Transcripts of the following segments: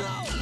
Aladdin!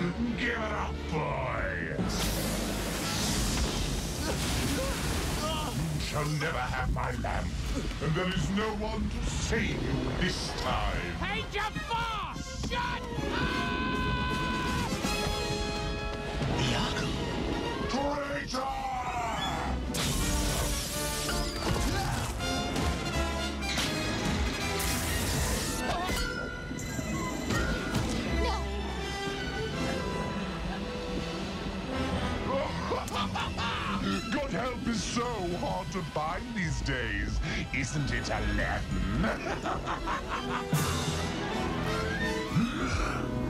Give it up, boy! You shall never have my lamp, and there is no one to save you this time. Hey, Jafar! Shut Good help is so hard to find these days, isn't it, Aladdin? Hmm.